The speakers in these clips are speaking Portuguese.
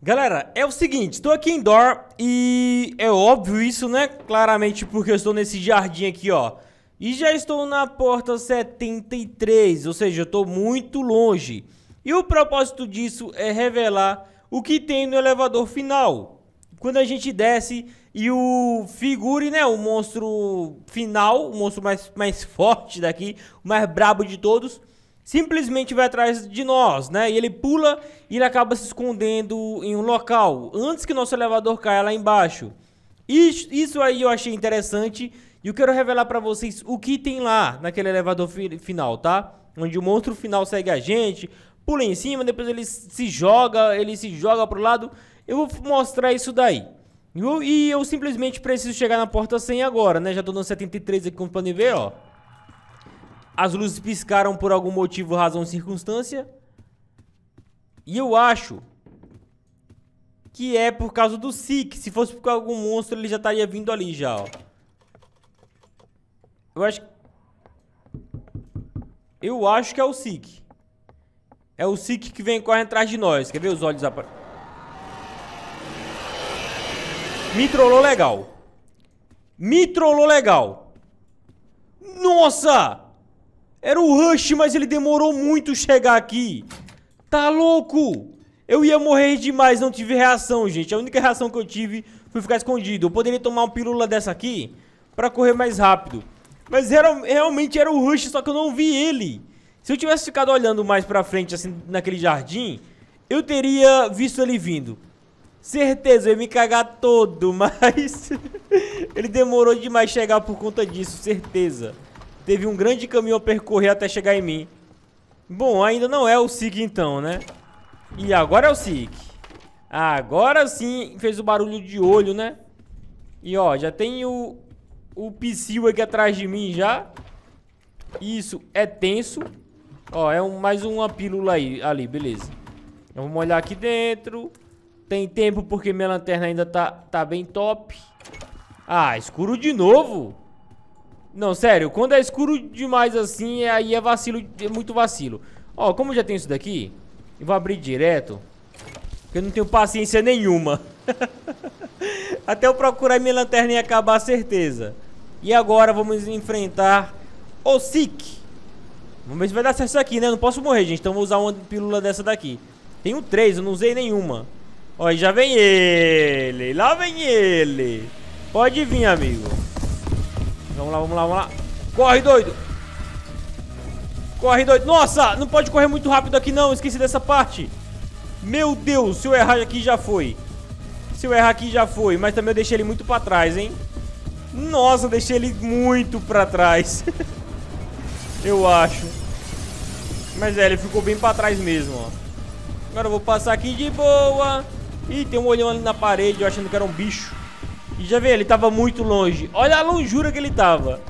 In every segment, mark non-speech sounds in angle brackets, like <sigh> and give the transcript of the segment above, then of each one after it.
Galera, é o seguinte, estou aqui em Door e é óbvio isso, né? Claramente porque eu estou nesse jardim aqui, ó. E já estou na porta 73, ou seja, eu estou muito longe. E o propósito disso é revelar o que tem no elevador final. Quando a gente desce e o figure, né, o monstro final, o monstro mais, mais forte daqui, o mais brabo de todos, simplesmente vai atrás de nós, né? E ele pula e ele acaba se escondendo em um local antes que nosso elevador caia lá embaixo. Isso, isso aí eu achei interessante e eu quero revelar para vocês o que tem lá naquele elevador fi final, tá? Onde o monstro final segue a gente, pula em cima, depois ele se joga, ele se joga pro lado. Eu vou mostrar isso daí. Eu, e eu simplesmente preciso chegar na porta 100 agora, né? Já tô no 73 aqui, como podem ver, ó. As luzes piscaram por algum motivo, razão, circunstância. E eu acho que é por causa do Sik. Se fosse por algum monstro, ele já estaria vindo ali já, ó. Eu acho... Eu acho que é o Sik. É o Sik que vem correndo atrás de nós. Quer ver os olhos aparecendo? Me trollou legal. Me trollou legal. Nossa! Era o Rush, mas ele demorou muito chegar aqui. Tá louco? Eu ia morrer demais, não tive reação, gente. A única reação que eu tive foi ficar escondido. Eu poderia tomar uma pílula dessa aqui pra correr mais rápido. Mas era, realmente era o Rush, só que eu não vi ele. Se eu tivesse ficado olhando mais pra frente, assim, naquele jardim, eu teria visto ele vindo. Certeza, eu ia me cagar todo, <laughs> mas... ele demorou demais chegar por conta disso, certeza teve um grande caminho a percorrer até chegar em mim. Bom, ainda não é o Sig então, né? E agora é o Sig. Agora sim fez o barulho de olho, né? E ó, já tem o, o Psyll aqui atrás de mim já. Isso é tenso. Ó, é um, mais uma pílula aí, ali, beleza. Então, vamos olhar aqui dentro. Tem tempo porque minha lanterna ainda tá, tá bem top. Ah, escuro de novo. Não, sério, quando é escuro demais assim, aí é vacilo, é muito vacilo. Ó, como já tem isso daqui, eu vou abrir direto, porque eu não tenho paciência nenhuma. <laughs> Até eu procurar minha lanterna e acabar, certeza. E agora vamos enfrentar o Sik. Vamos ver se vai dar certo isso aqui, né? Eu não posso morrer, gente, então vou usar uma pílula dessa daqui. Tenho três, eu não usei nenhuma. Ó, já vem ele, lá vem ele. Pode vir, amigo. Vamos lá, vamos lá, vamos lá. Corre, doido. Corre, doido. Nossa, não pode correr muito rápido aqui não. Esqueci dessa parte. Meu Deus, se eu errar aqui já foi. Se eu errar aqui já foi. Mas também eu deixei ele muito pra trás, hein. Nossa, deixei ele muito pra trás. <laughs> eu acho. Mas é, ele ficou bem pra trás mesmo, ó. Agora eu vou passar aqui de boa. Ih, tem um olhão ali na parede, eu achando que era um bicho. E já vê, ele tava muito longe. Olha a longura que ele tava.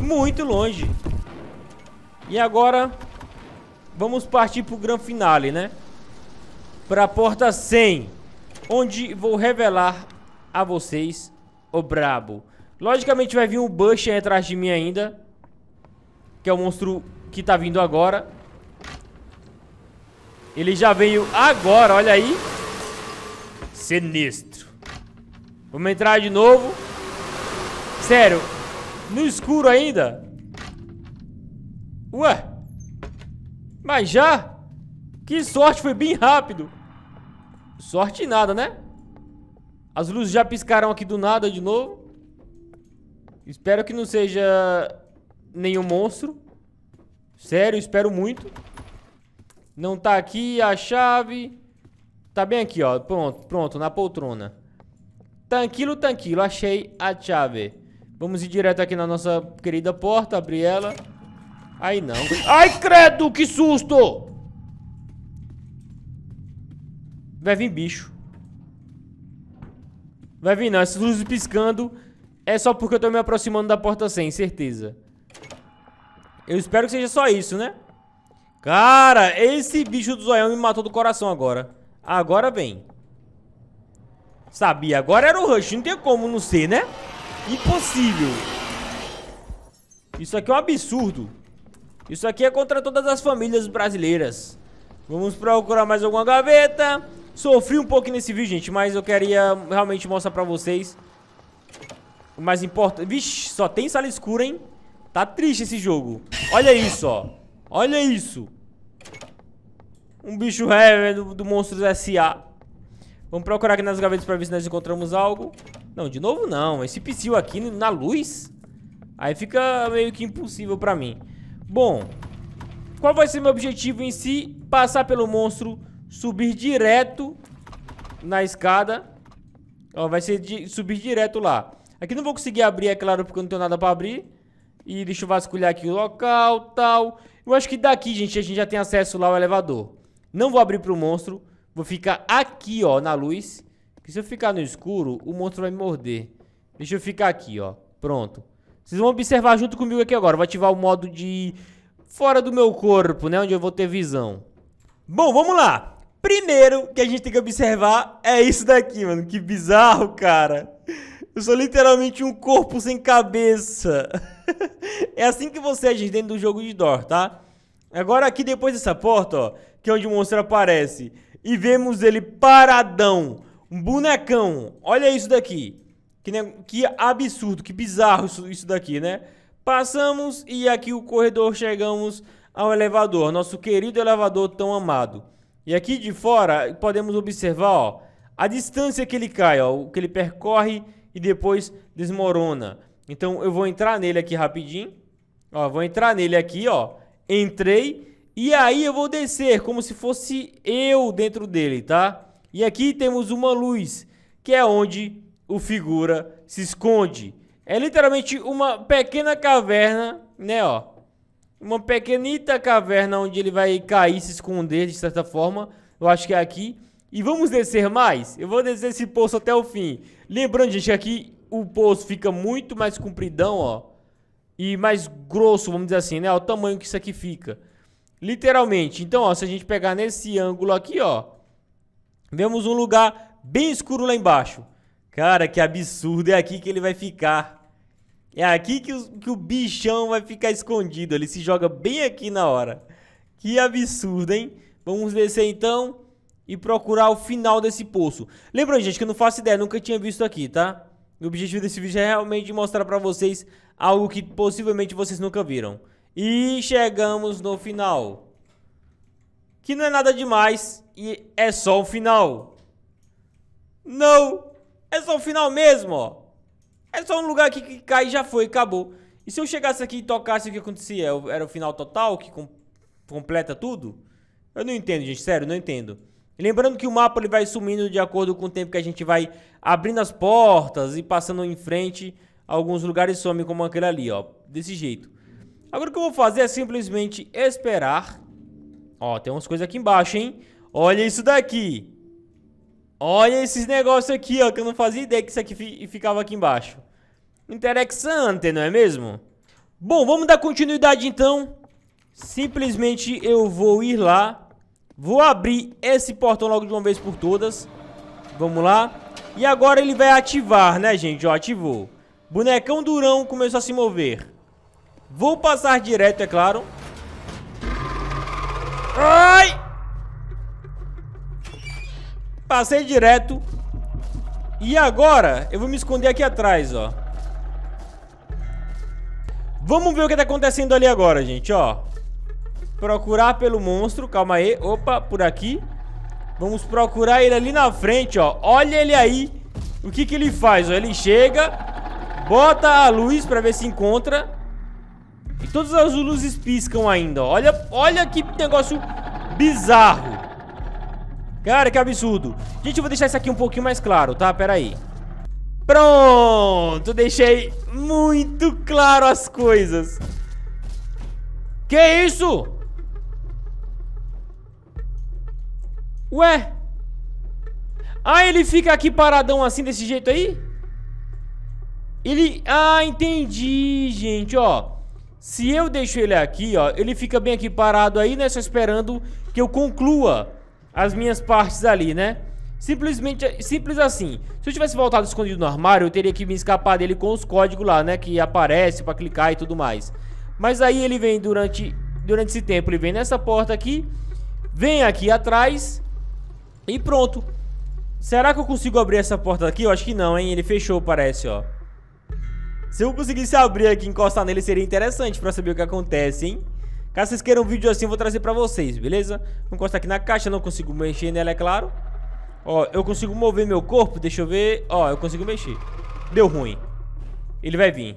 Muito longe. E agora, vamos partir pro grande finale, né? Pra porta 100. Onde vou revelar a vocês o brabo. Logicamente vai vir um Bush atrás de mim ainda. Que é o monstro que tá vindo agora. Ele já veio agora, olha aí. Sinistro. Vamos entrar de novo. Sério. No escuro ainda? Ué. Mas já? Que sorte, foi bem rápido. Sorte nada, né? As luzes já piscaram aqui do nada de novo. Espero que não seja nenhum monstro. Sério, espero muito. Não tá aqui a chave. Tá bem aqui, ó. Pronto, pronto, na poltrona. Tranquilo, tranquilo, achei a chave. Vamos ir direto aqui na nossa querida porta, abrir ela. Aí não. Ai, credo, que susto! Vai vir bicho. Vai vir não, essas luzes piscando é só porque eu tô me aproximando da porta 100, certeza. Eu espero que seja só isso, né? Cara, esse bicho do zoião me matou do coração agora. Agora vem. Sabia, agora era o Rush, não tem como não ser, né? Impossível. Isso aqui é um absurdo. Isso aqui é contra todas as famílias brasileiras. Vamos procurar mais alguma gaveta. Sofri um pouco nesse vídeo, gente, mas eu queria realmente mostrar pra vocês o mais importante. Vixe, só tem sala escura, hein? Tá triste esse jogo. Olha isso, ó. Olha isso. Um bicho heavy do, do Monstros S.A. Vamos procurar aqui nas gavetas pra ver se nós encontramos algo. Não, de novo não. Esse psil aqui na luz... Aí fica meio que impossível pra mim. Bom, qual vai ser meu objetivo em si? Passar pelo monstro, subir direto na escada. Ó, vai ser de, subir direto lá. Aqui não vou conseguir abrir, é claro, porque eu não tenho nada pra abrir. E deixa eu vasculhar aqui o local, tal. Eu acho que daqui, gente, a gente já tem acesso lá ao elevador. Não vou abrir pro monstro. Vou ficar aqui, ó, na luz. Porque se eu ficar no escuro, o monstro vai me morder. Deixa eu ficar aqui, ó. Pronto. Vocês vão observar junto comigo aqui agora. Vou ativar o modo de fora do meu corpo, né? Onde eu vou ter visão. Bom, vamos lá. Primeiro que a gente tem que observar é isso daqui, mano. Que bizarro, cara. Eu sou literalmente um corpo sem cabeça. <laughs> é assim que você gente, dentro do jogo de Dor, tá? Agora aqui depois dessa porta, ó, que é onde o monstro aparece, e vemos ele paradão, um bonecão. Olha isso daqui. Que, que absurdo, que bizarro isso, isso daqui, né? Passamos e aqui o corredor chegamos ao elevador, nosso querido elevador tão amado. E aqui de fora podemos observar, ó, a distância que ele cai, ó, que ele percorre e depois desmorona. Então eu vou entrar nele aqui rapidinho. Ó, vou entrar nele aqui, ó. Entrei e aí eu vou descer como se fosse eu dentro dele, tá? E aqui temos uma luz, que é onde o figura se esconde. É literalmente uma pequena caverna, né, ó. Uma pequenita caverna onde ele vai cair, se esconder de certa forma. Eu acho que é aqui. E vamos descer mais? Eu vou descer esse poço até o fim. Lembrando, gente, que aqui o poço fica muito mais compridão, ó. E mais grosso, vamos dizer assim, né? O tamanho que isso aqui fica. Literalmente. Então, ó, se a gente pegar nesse ângulo aqui, ó. Vemos um lugar bem escuro lá embaixo. Cara, que absurdo. É aqui que ele vai ficar. É aqui que o, que o bichão vai ficar escondido. Ele se joga bem aqui na hora. Que absurdo, hein? Vamos descer então e procurar o final desse poço. Lembrando, gente, que eu não faço ideia. Nunca tinha visto aqui, tá? O objetivo desse vídeo é realmente mostrar pra vocês algo que possivelmente vocês nunca viram. E chegamos no final. Que não é nada demais e é só o final. Não! É só o final mesmo, ó. É só um lugar aqui que cai e já foi, acabou. E se eu chegasse aqui e tocasse o que acontecia? Era o final total que com completa tudo? Eu não entendo, gente. Sério, não entendo. lembrando que o mapa ele vai sumindo de acordo com o tempo que a gente vai abrindo as portas e passando em frente. Alguns lugares somem como aquele ali, ó. Desse jeito. Agora o que eu vou fazer é simplesmente esperar. Ó, tem umas coisas aqui embaixo, hein? Olha isso daqui. Olha esses negócios aqui, ó, que eu não fazia ideia que isso aqui ficava aqui embaixo. Interessante, não é mesmo? Bom, vamos dar continuidade então. Simplesmente eu vou ir lá. Vou abrir esse portão logo de uma vez por todas. Vamos lá. E agora ele vai ativar, né, gente? Ó, ativou. Bonecão durão começou a se mover. Vou passar direto, é claro. Ai! Passei direto. E agora eu vou me esconder aqui atrás, ó. Vamos ver o que tá acontecendo ali agora, gente, ó. Procurar pelo monstro, calma aí. Opa, por aqui. Vamos procurar ele ali na frente, ó. Olha ele aí. O que que ele faz, ó. Ele chega, bota a luz pra ver se encontra. Todas as luzes piscam ainda. Olha, olha que negócio bizarro. Cara, que absurdo. Gente, eu vou deixar isso aqui um pouquinho mais claro, tá? Pera aí. Pronto, deixei muito claro as coisas. Que isso? Ué? Ah, ele fica aqui paradão assim, desse jeito aí? Ele... Ah, entendi, gente, ó. Se eu deixo ele aqui, ó, ele fica bem aqui parado aí, né? Só esperando que eu conclua as minhas partes ali, né? Simplesmente, simples assim. Se eu tivesse voltado escondido no armário, eu teria que me escapar dele com os códigos lá, né? Que aparece pra clicar e tudo mais. Mas aí ele vem durante, durante esse tempo, ele vem nessa porta aqui, vem aqui atrás E pronto. Será que eu consigo abrir essa porta aqui? Eu acho que não, hein? Ele fechou, parece, ó. Se eu conseguisse abrir aqui e encostar nele, seria interessante pra saber o que acontece, hein? Caso vocês queiram um vídeo assim, eu vou trazer pra vocês, beleza? Vou encostar aqui na caixa, não consigo mexer nela, é claro. Ó, eu consigo mover meu corpo, deixa eu ver. Ó, eu consigo mexer. Deu ruim. Ele vai vir.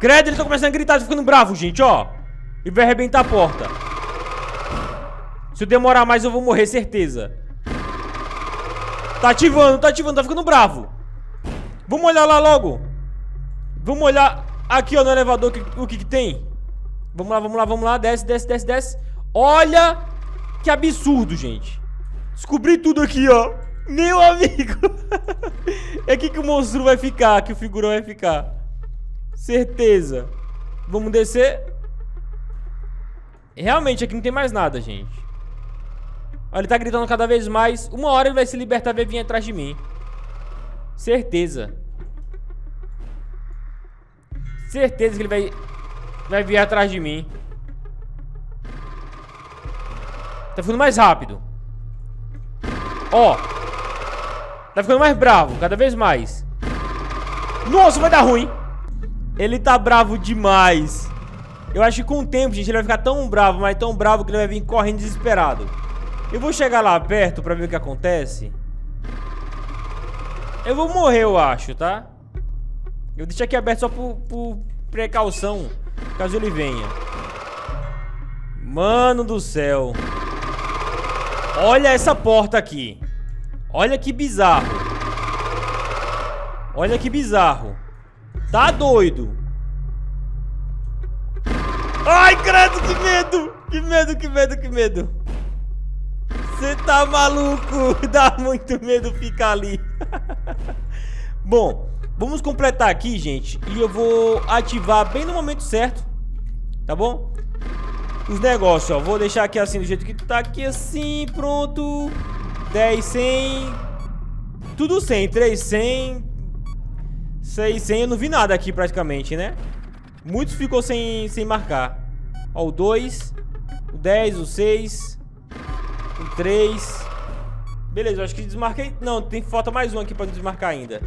Credo, ele tá começando a gritar, tá ficando bravo, gente, ó. Ele vai arrebentar a porta. Se eu demorar mais, eu vou morrer, certeza. Tá ativando, tá ativando, tá ficando bravo. Vamos olhar lá logo. Vamos olhar aqui, ó, no elevador, o que, que tem. Vamos lá, vamos lá, vamos lá. Desce, desce, desce, desce. Olha que absurdo, gente. Descobri tudo aqui, ó. Meu amigo. <laughs> é aqui que o monstro vai ficar, que o figurão vai ficar. Certeza. Vamos descer. Realmente, aqui não tem mais nada, gente. Ele tá gritando cada vez mais. Uma hora ele vai se libertar e vir atrás de mim. Certeza. Certeza que ele vai... Vai vir atrás de mim. Tá ficando mais rápido. Ó. Tá ficando mais bravo, cada vez mais. Nossa, vai dar ruim. Ele tá bravo demais. Eu acho que com o tempo, gente, ele vai ficar tão bravo, mas tão bravo que ele vai vir correndo desesperado. Eu vou chegar lá perto pra ver o que acontece. Eu vou morrer, eu acho, tá? Eu deixo aqui aberto só por, por precaução, caso ele venha. Mano do céu. Olha essa porta aqui. Olha que bizarro. Olha que bizarro. Tá doido. Ai, credo, que medo. Que medo, que medo, que medo. Você tá maluco? <laughs> Dá muito medo ficar ali. <laughs> Bom, vamos completar aqui, gente. E eu vou ativar bem no momento certo. Tá bom? Os negócios, ó. Vou deixar aqui assim, do jeito que tá aqui assim. Pronto. 10, 100. Tudo 100. 3, 100. 6, 100. Eu não vi nada aqui praticamente, né? Muitos ficou sem, sem marcar. Ó, o 2. O 10, o 6. 3. Beleza, eu acho que desmarquei. Não, tem falta mais um aqui pra desmarcar ainda.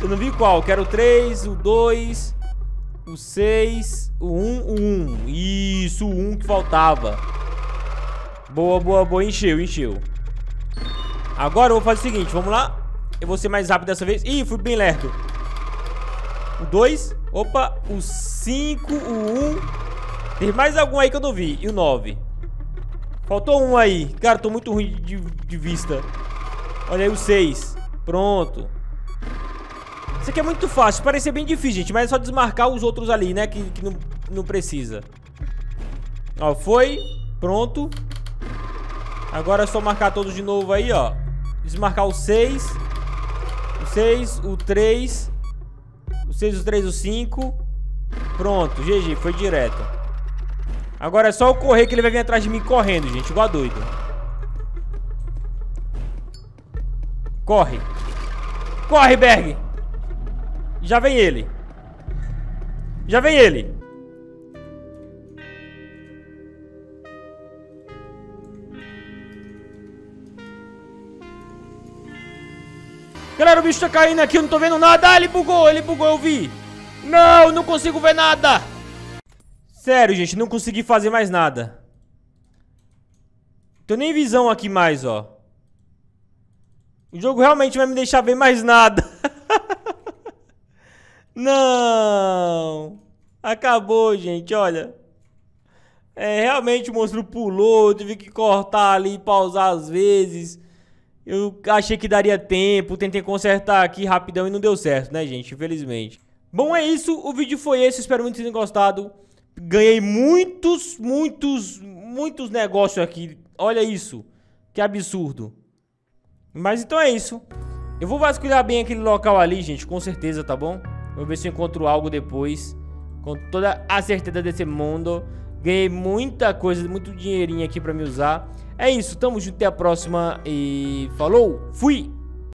Eu não vi qual. Quero o 3, o 2, o 6, o 1, o 1. Isso, o 1 que faltava. Boa, boa, boa. Encheu, encheu. Agora eu vou fazer o seguinte, vamos lá. Eu vou ser mais rápido dessa vez. Ih, fui bem lerdo. O 2. Opa, o 5, o 1. Tem mais algum aí que eu não vi. E o 9. Faltou um aí. Cara, tô muito ruim de, de vista. Olha aí o 6. Pronto. Isso aqui é muito fácil. Parece bem difícil, gente. Mas é só desmarcar os outros ali, né? Que, que não, não precisa. Ó, foi. Pronto. Agora é só marcar todos de novo aí, ó. Desmarcar o 6. O 6, o 3. O 6, o 3, o 5. Pronto, GG, foi direto. Agora é só eu correr que ele vai vir atrás de mim correndo, gente. Igual doido. Corre. Corre, Berg. Já vem ele. Já vem ele. Galera, o bicho tá caindo aqui, eu não tô vendo nada. Ah, ele bugou, ele bugou, eu vi. Não, não consigo ver nada. Sério, gente, não consegui fazer mais nada. Tô nem visão aqui mais, ó. O jogo realmente vai me deixar ver mais nada. <laughs> não. Acabou, gente, olha. É, realmente o monstro pulou, eu tive que cortar ali pausar às vezes. Eu achei que daria tempo, tentei consertar aqui rapidão e não deu certo, né, gente? Infelizmente. Bom, é isso. O vídeo foi esse. Espero muito que tenham gostado. Ganhei muitos, muitos, muitos negócios aqui. Olha isso. Que absurdo. Mas então é isso. Eu vou vasculhar bem aquele local ali, gente, com certeza, tá bom? Vou ver se eu encontro algo depois. Com toda a certeza desse mundo. Ganhei muita coisa, muito dinheirinho aqui pra me usar. É isso, tamo junto, até a próxima e falou, fui!